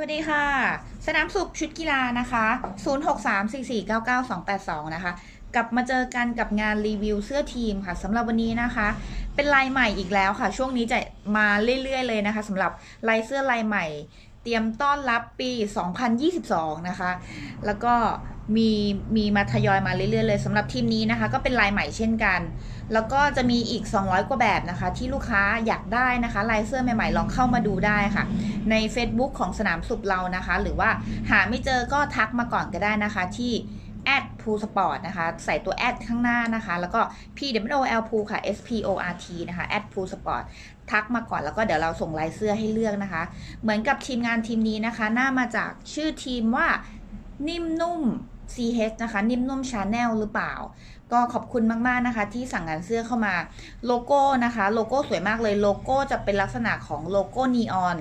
สวัสดีค่ะ สนามสุขชุดกีฬานะคะ 0634499282 นะคะ กลับมาเจอกันกับงานรีวิวเสื้อทีมค่ะสำหรับวันนี้นะคะ เป็นลายใหม่อีกแล้วค่ะ ช่วงนี้จะมาเรื่อยๆเลยนะคะสำหรับลายเสื้อลายใหม่ เตรียมต้อนรับปี 2022 นะคะ แล้วก็มีมีมาทยอยมาเรื่อยๆเลยสำหรับทีมนี้นะคะ ก็เป็นลายใหม่เช่นกัน แล้วก็จะมีอีก 200 กว่าแบบนะคะ ที่ลูกค้าอยากได้นะคะลายเสื้อใหม่ๆ ลองเข้ามาดูได้ค่ะ ใน Facebook ของสนามสุบเรานะคะ หรือว่าหาไม่เจอก็ทักมาก่อนก็ได้นะคะที่ แอดพูสปอร์ตนะคะ ใส่ตัวแอดข้างหน้านะคะ แล้วก็ P W O L พูค่ะ S P O R T นะคะแอดพูสปอร์ตทักมาก่อนแล้วก็เดี๋ยวเราส่งลายเสื้อให้เลือกนะคะ เหมือนกับทีมงานทีมนี้นะคะ หน้ามาจากชื่อทีมว่านิ่มนุ่ม CH นะคะ นิ่มนุ่มชาแนลหรือเปล่า ก็ขอบคุณมากๆนะคะ ที่สั่งงานเสื้อเข้ามาโลโก้นะคะ โลโก้สวยมากเลยโลโก้จะเป็นลักษณะของโลโก้นีออน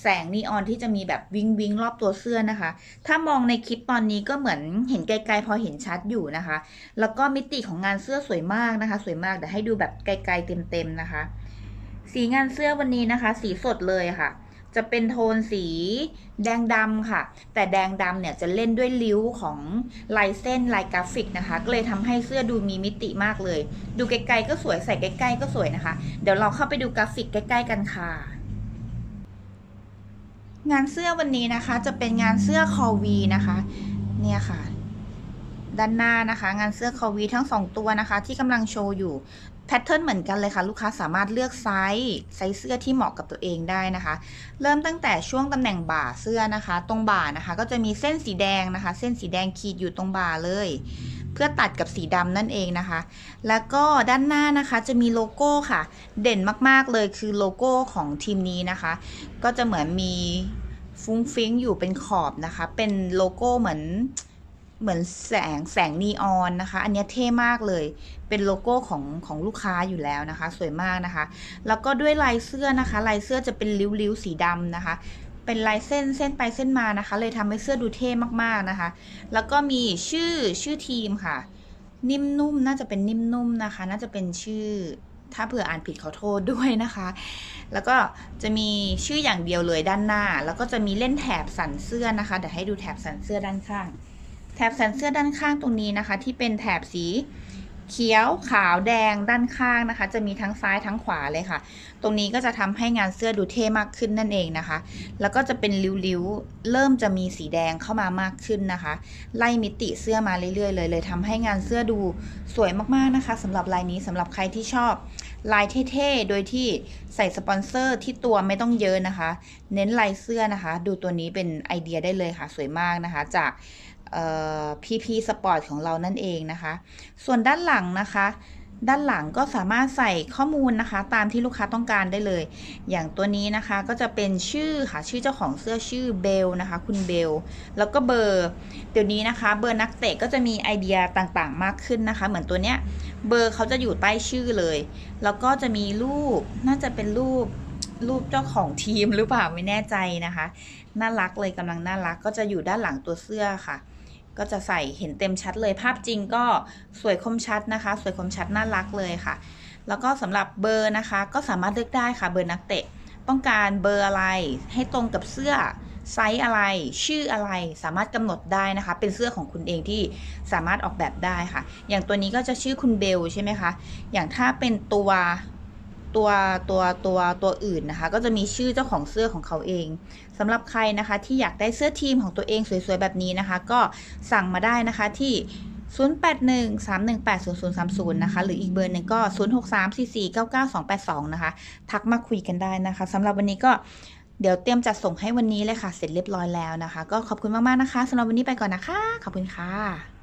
แสงนีออนที่จะมีแบบวิงวิงรอบตัวเสื้อนะคะ ถ้ามองในคลิปตอนนี้ก็เหมือนเห็นไกลๆพอเห็นชัดอยู่นะคะ แล้วก็มิติของงานเสื้อสวยมากนะคะ สวยมากเดี๋ยวให้ดูแบบไกลๆเต็มๆนะคะ สีงานเสื้อวันนี้นะคะ สีสดเลยค่ะ จะเป็นโทนสีแดงดำค่ะ แต่แดงดำเนี่ยจะเล่นด้วยริ้วของลายเส้นลายกราฟิกนะคะ ก็เลยทำให้เสื้อดูมีมิติมากเลย ดูไกลๆก็สวยใส่ใกล้ๆก็สวยนะคะ เดี๋ยวเราเข้าไปดูกราฟิกใกล้ ๆ กันค่ะ งานเสื้อวันนี้นะคะ จะเป็นงานเสื้อคอวีนะคะ เนี่ยค่ะ ด้านหน้านะคะ งานเสื้อคอวีทั้งสองตัวนะคะ ที่กำลังโชว์อยู่ pattern เหมือนกันเลยค่ะ ลูกค้าสามารถเลือก size size เสื้อที่เหมาะกับตัวเองได้นะคะ เริ่มตั้งแต่ช่วงตำแหน่งบ่าเสื้อนะคะ ตรงบ่านะคะ ก็จะมีเส้นสีแดงนะคะ เส้นสีแดงขีดอยู่ตรงบ่าเลย เพื่อตัดกับสีดำนั่นเองนะคะ แล้วก็ด้านหน้านะคะจะมีโลโก้ค่ะ เด่นมากๆเลยคือโลโก้ของทีมนี้นะคะ ก็จะเหมือนมีฟุ้งฟิ้งอยู่เป็นขอบนะคะ เป็นโลโก้เหมือนเหมือนแสงแสงนีออนนะคะ อันนี้เท่มากเลย เป็นโลโก้ของของลูกค้าอยู่แล้วนะคะ สวยมากนะคะ แล้วก็ด้วยลายเสื้อนะคะ ลายเสื้อจะเป็นริ้วๆสีดำนะคะ เป็นลายเส้นเส้นไปเส้นมานะคะ เลยทำให้เสื้อดูเท่มากๆนะคะ แล้วก็มีชื่อชื่อทีมค่ะ นิ่มนุ่มน่าจะเป็นนิ่มนุ่มนะคะ น่าจะเป็นชื่อถ้าเผื่ออ่านผิดขอโทษด้วยนะคะ แล้วก็จะมีชื่ออย่างเดียวเลยด้านหน้า แล้วก็จะมีเล่นแถบสันเสื้อนะคะ เดี๋ยวให้ดูแถบสันเสื้อด้านข้าง แถบสันเสื้อด้านข้างตรงนี้นะคะ ที่เป็นแถบสี เขียวขาวแดงด้านข้างนะคะ จะมีทั้งซ้ายทั้งขวาเลยค่ะ ตรงนี้ก็จะทำให้งานเสื้อดูเท่มากขึ้นนั่นเองนะคะ แล้วก็จะเป็นริ้วๆเริ่มจะมีสีแดงเข้ามามากขึ้นนะคะ ไล่มิติเสื้อมาเรื่อยๆเลยเลยทำให้งานเสื้อดูสวยมากๆนะคะสำหรับลายนี้สำหรับใครที่ชอบลายเท่ๆ โดยที่ใส่สปอนเซอร์ที่ตัวไม่ต้องเยอะนะคะ เน้นลายเสื้อนะคะ ดูตัวนี้เป็นไอเดียได้เลยค่ะ สวยมากนะคะ จาก พีพีสปอร์ตของเรานั่นเองนะคะ ส่วนด้านหลังนะคะ ด้านหลังก็สามารถใส่ข้อมูลนะคะ ตามที่ลูกค้าต้องการได้เลย อย่างตัวนี้นะคะก็จะเป็นชื่อค่ะชื่อเจ้าของเสื้อชื่อเบลนะคะ คุณเบล แล้วก็เบอร์ เดี๋ยวนี้นะคะ เบอร์นักเตะก็จะมีไอเดียต่างๆ มากขึ้นนะคะ เหมือนตัวเนี้ยเบอร์เขาจะอยู่ใต้ชื่อเลย แล้วก็จะมีรูปน่าจะเป็นรูปรูปเจ้าของทีมหรือเปล่าไม่แน่ใจนะคะ น่ารักเลยกำลังน่ารักก็จะอยู่ด้านหลังตัวเสื้อค่ะ ก็จะใส่เห็นเต็มชัดเลยภาพจริงก็สวยคมชัดนะคะ สวยคมชัดน่ารักเลยค่ะ แล้วก็สำหรับเบอร์นะคะ ก็สามารถเลือกได้ค่ะเบอร์นักเตะ ต้องการเบอร์อะไรให้ตรงกับเสื้อไซส์อะไร ชื่ออะไรสามารถกำหนดได้นะคะ เป็นเสื้อของคุณเองที่สามารถออกแบบได้ค่ะ อย่างตัวนี้ก็จะชื่อคุณเบลใช่ไหมคะ อย่างถ้าเป็นตัว ตัวตัวตัวตัวอื่นนะคะ ก็จะมีชื่อเจ้าของเสื้อของเขาเองสำหรับใครนะคะที่อยากได้เสื้อทีมของตัวเองสวยๆแบบนี้นะคะ ก็สั่งมาได้นะคะที่ 0813180030 นะคะ หรืออีกเบอร์หนึ่งก็ 0634499282 นะคะ ทักมาคุยกันได้นะคะสำหรับวันนี้ก็เดี๋ยวเตรียมจัดส่งให้วันนี้เลยค่ะ เสร็จเรียบร้อยแล้วนะคะ ก็ขอบคุณมากๆนะคะสำหรับวันนี้ไปก่อนนะคะ ขอบคุณค่ะ